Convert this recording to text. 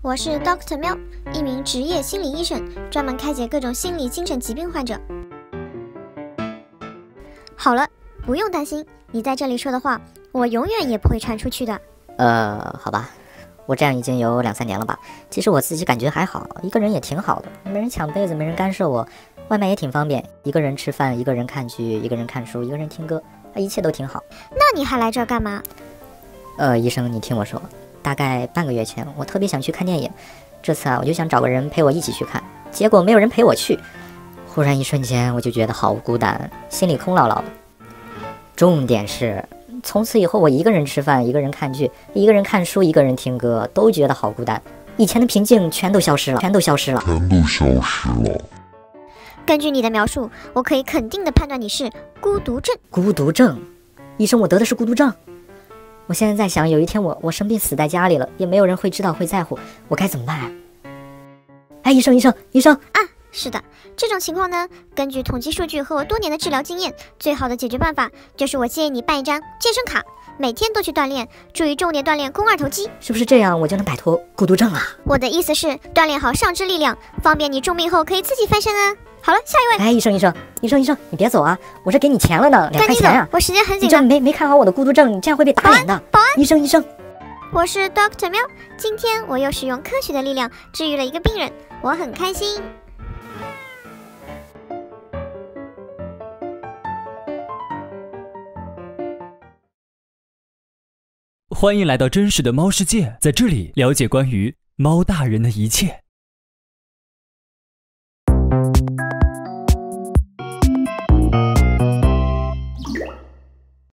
我是 Doctor 喵，一名职业心理医生，专门开解各种心理精神疾病患者。好了，不用担心，你在这里说的话，我永远也不会传出去的。呃，好吧，我这样已经有两三年了吧。其实我自己感觉还好，一个人也挺好的，没人抢被子，没人干涉我，外卖也挺方便，一个人吃饭，一个人看剧，一个人看书，一个人听歌，一切都挺好。那你还来这儿干嘛？呃，医生，你听我说，大概半个月前，我特别想去看电影，这次啊，我就想找个人陪我一起去看，结果没有人陪我去，忽然一瞬间，我就觉得好孤单，心里空落落的。重点是，从此以后我一个人吃饭，一个人看剧，一个人看书，一个人听歌，都觉得好孤单，以前的平静全都消失了，全都消失了，全都消失了。根据你的描述，我可以肯定的判断你是孤独症。孤独症，医生，我得的是孤独症。我现在在想，有一天我我生病死在家里了，也没有人会知道会在乎，我该怎么办啊？哎，医生，医生，医生啊！是的，这种情况呢，根据统计数据和我多年的治疗经验，最好的解决办法就是我建议你办一张健身卡，每天都去锻炼，注意重点锻炼肱二头肌，是不是这样我就能摆脱孤独症啊？我的意思是，锻炼好上肢力量，方便你重病后可以自己翻身啊。好了，下一位。哎，医生，医生，医生，医生，你别走啊，我这给你钱了呢，两块钱啊。我时间很紧，你这没没看好我的孤独症，你这样会被打脸的。保安，医生，医生，我是 Doctor 喵，今天我又使用科学的力量治愈了一个病人，我很开心。欢迎来到真实的猫世界，在这里了解关于猫大人的一切。